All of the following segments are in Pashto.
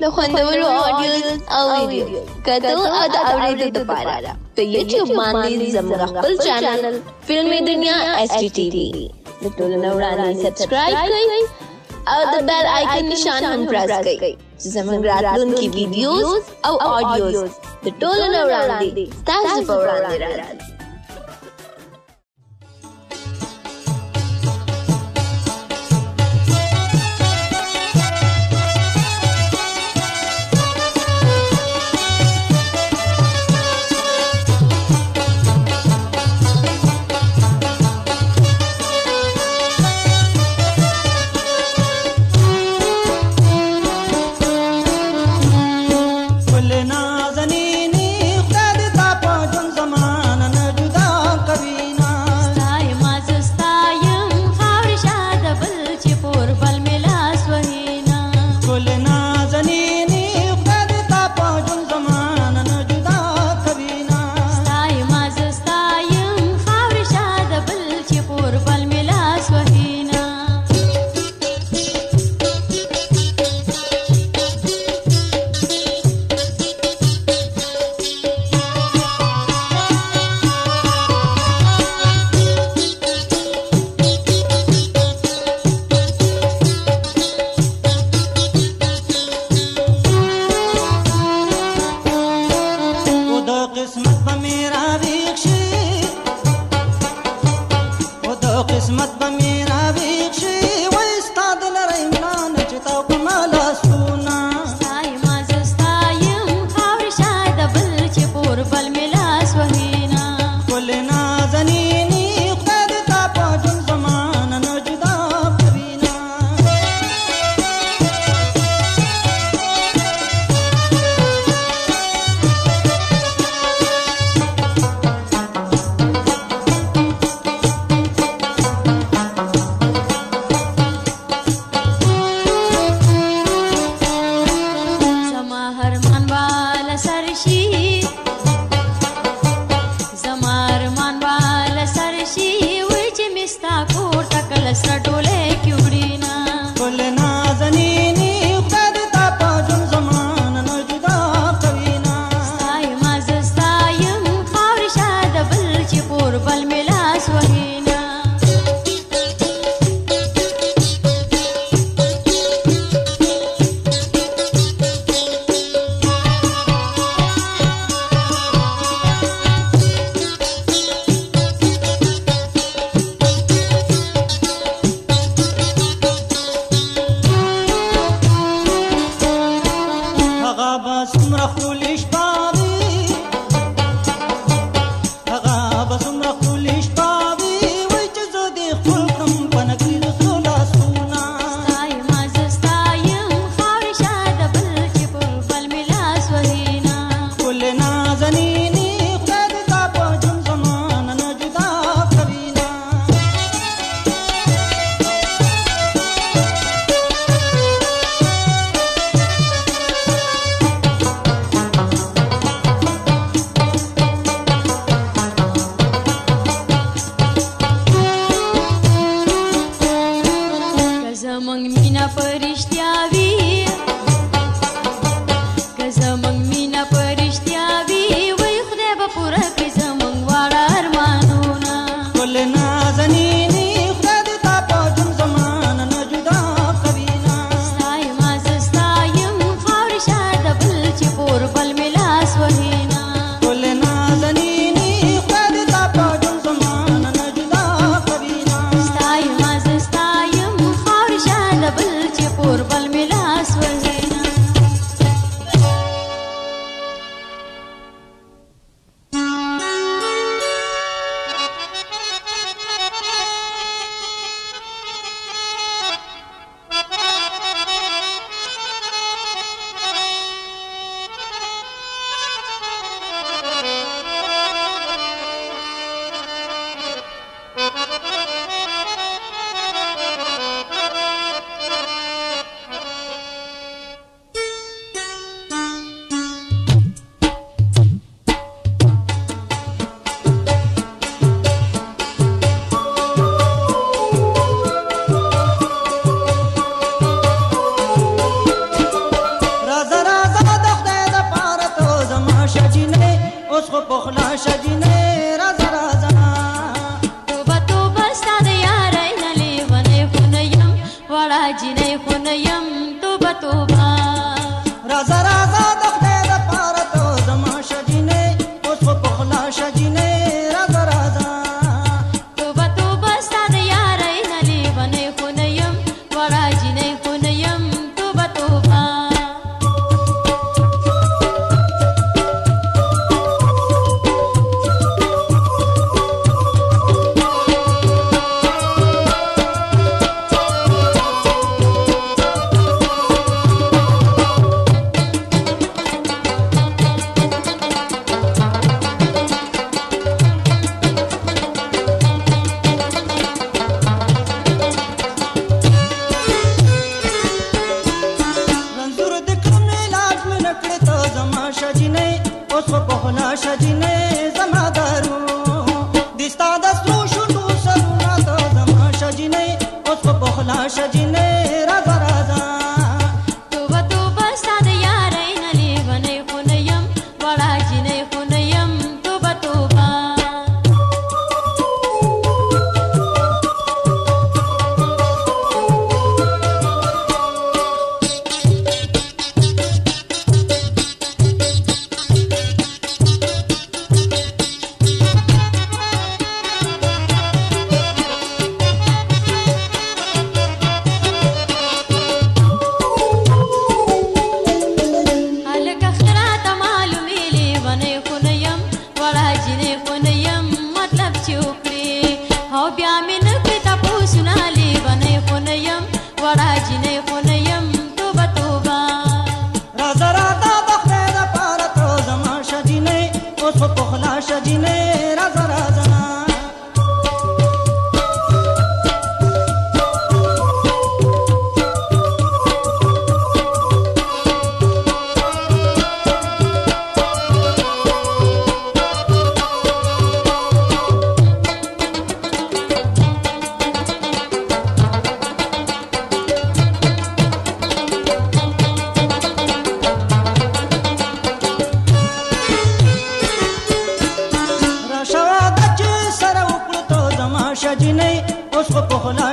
The wonderful audience, audio. Katıl ad avredo dupara. The YouTube Mandiz Zamraqbal channel, Filmi Dunya STTV. The Tulanav Rani subscribe kai और the bell icon निशान हम प्रेस कई जिसे हम रातून की वीडियोस और ऑडियोस द टोलन और रांदी ताज पर रांदी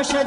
আশা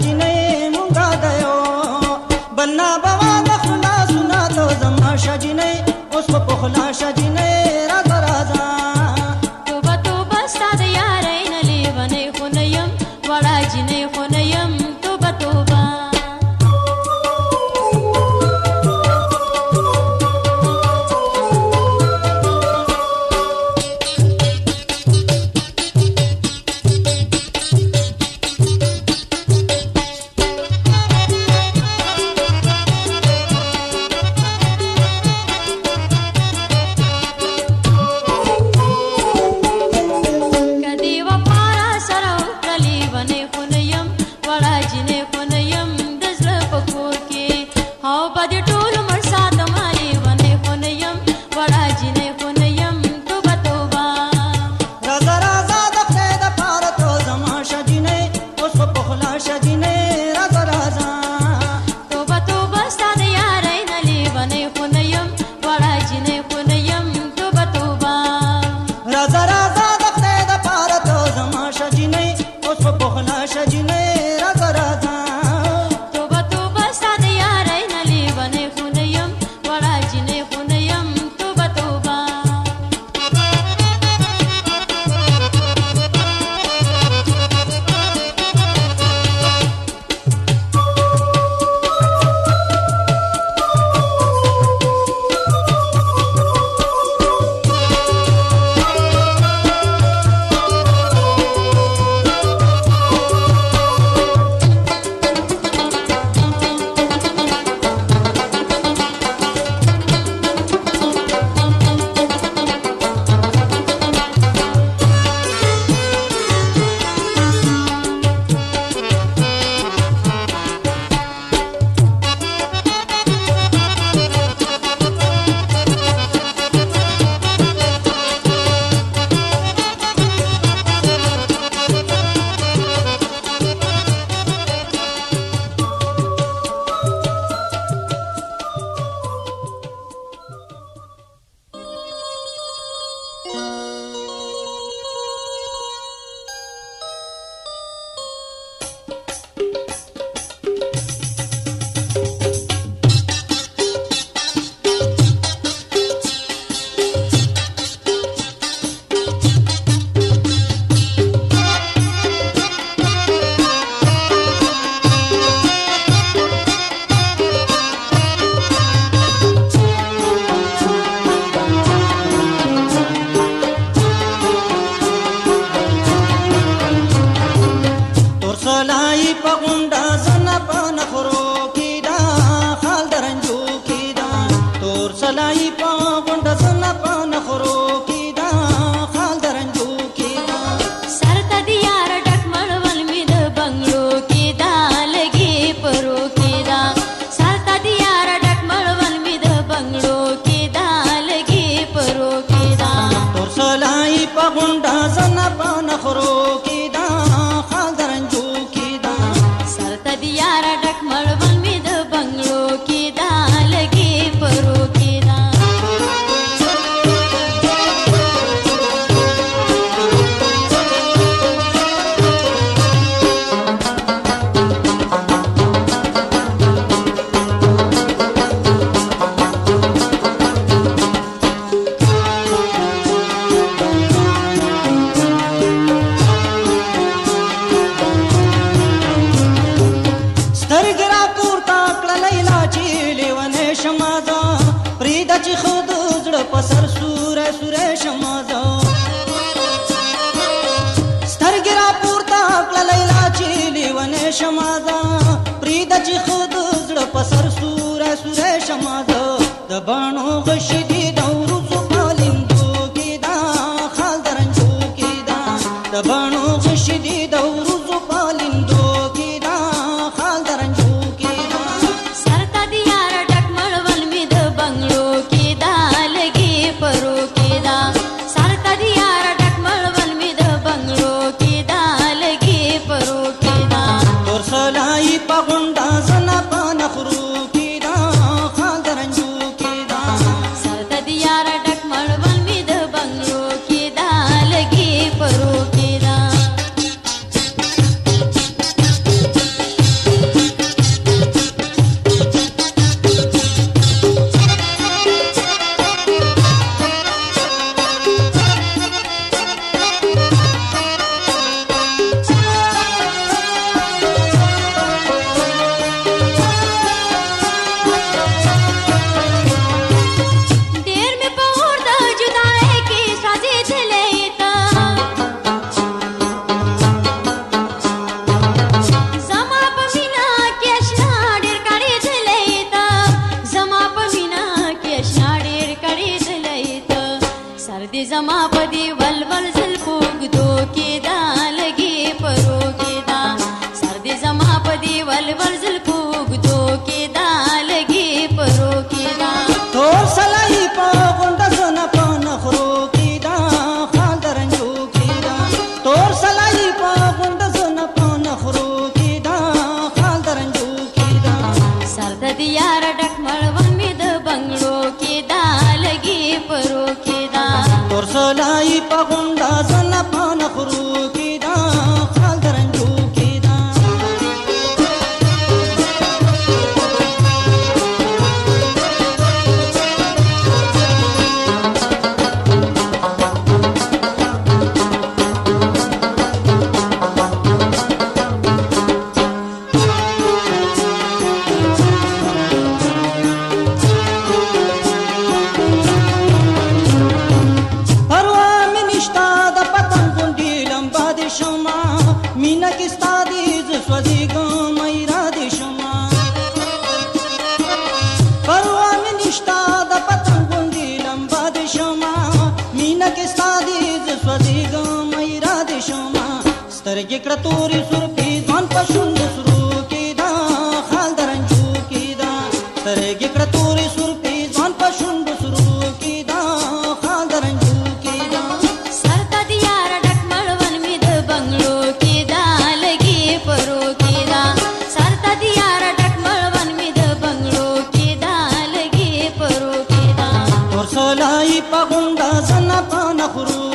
خلق نخرج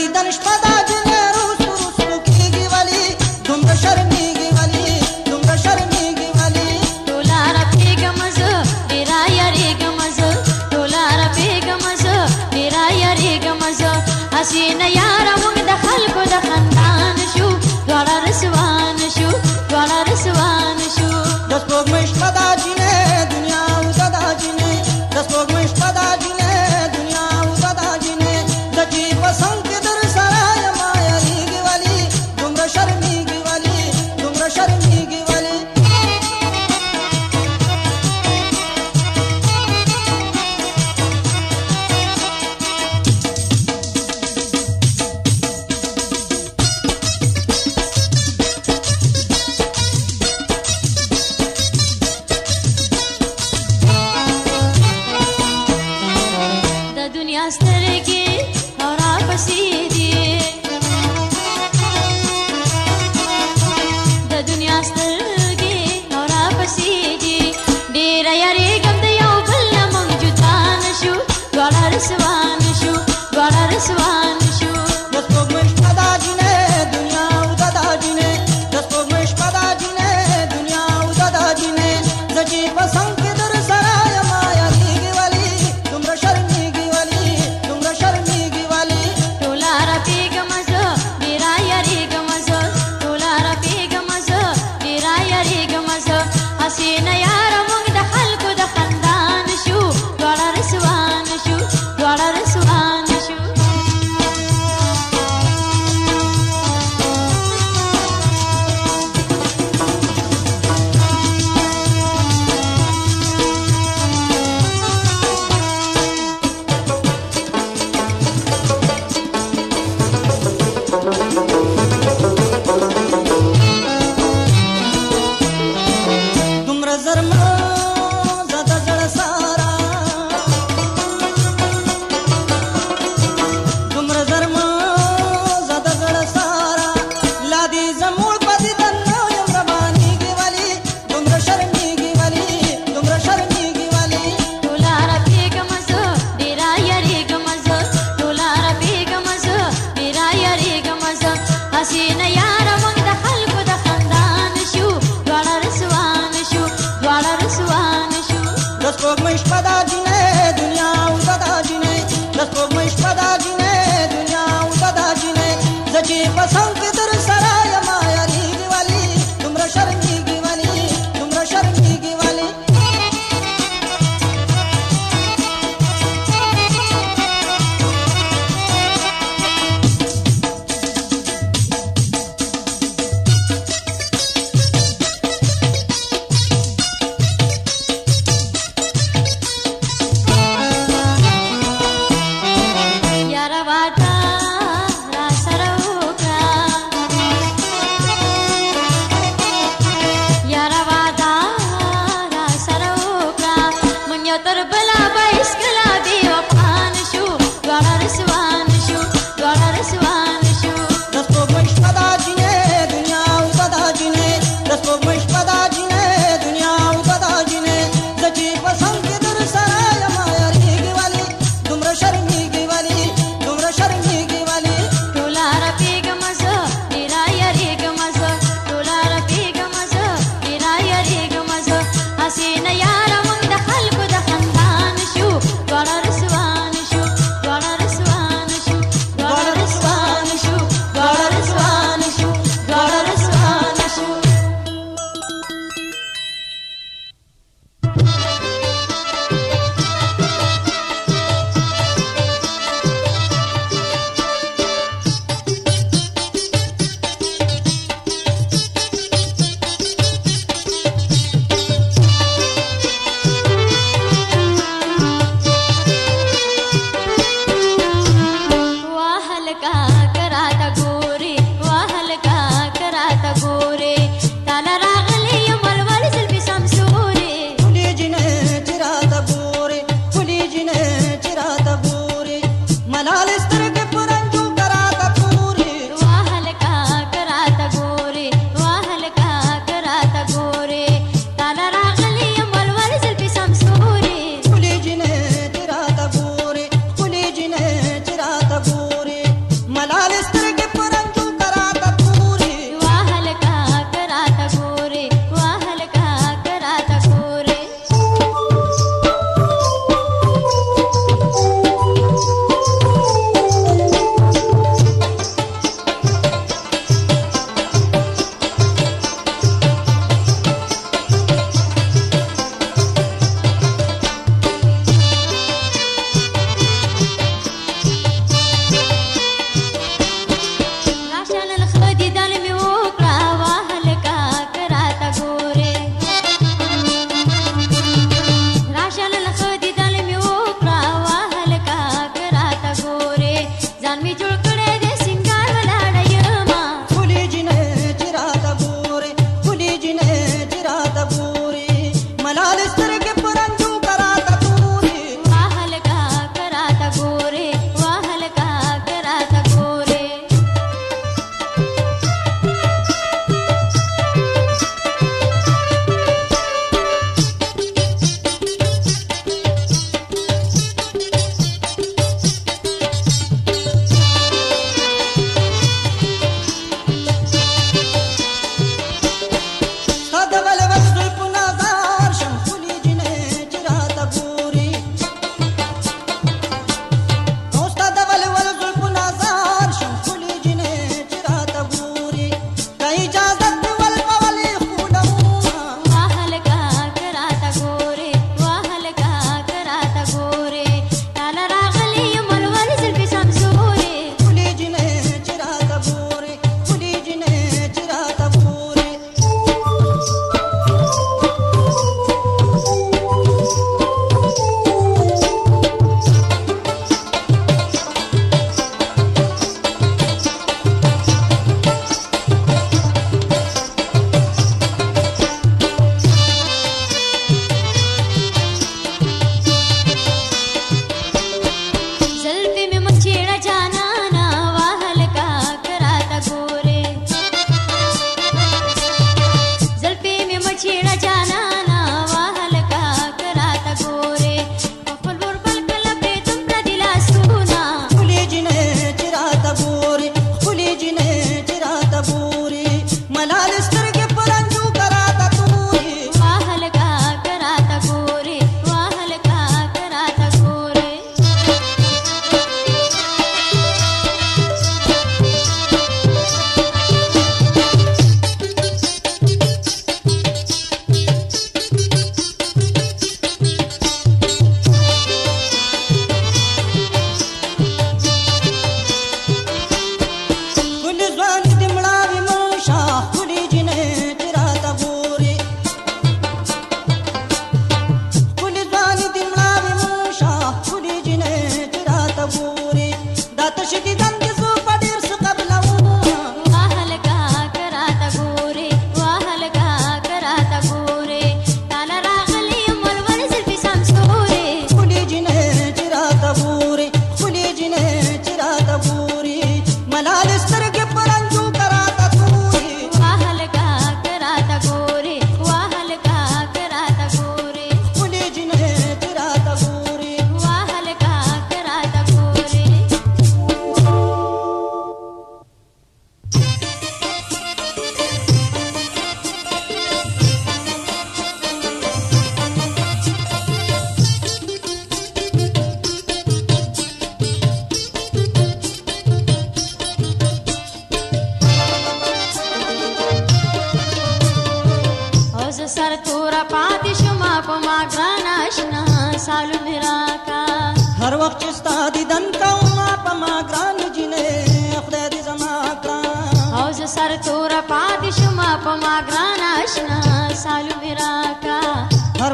دیدن شپه دا جنه روس روس کېږي ولې دومره شرمېږي ولې دومره شرمېږي ولې ټوله رپېږم زه ډېره یارېږم زه ټوله رپېږم زه ډېره یارېږم زه حسینه یاره موږ د خلکو د خندان شو دواړه رسوان شو دواړه رسوان شو د سپوږمۍ شپه دا جنه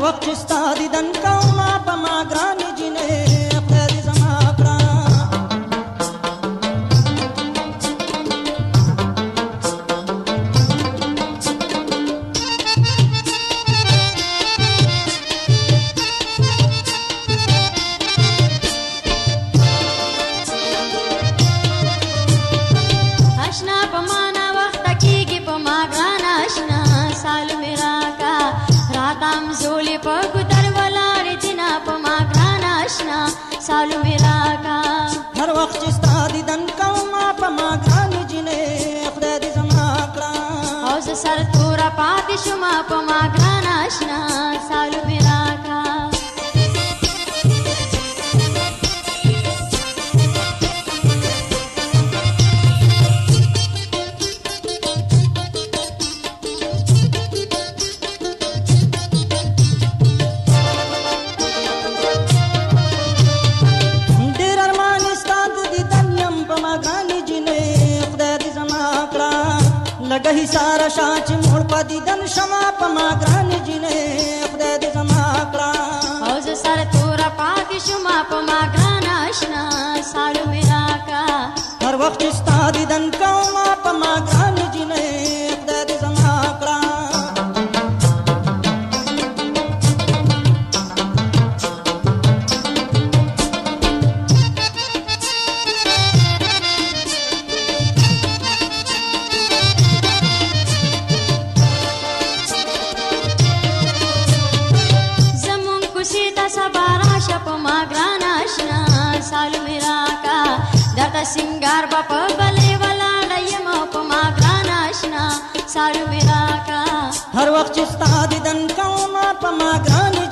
వచ్చి దంకా تا سبا راشه په ما ګران آشنا سال میرا کا درته سنگار با په بلې ولاړ یم په ما ګران آشنا سال میرا کا هر وخت چې ستا دیدن کوم په ما ګران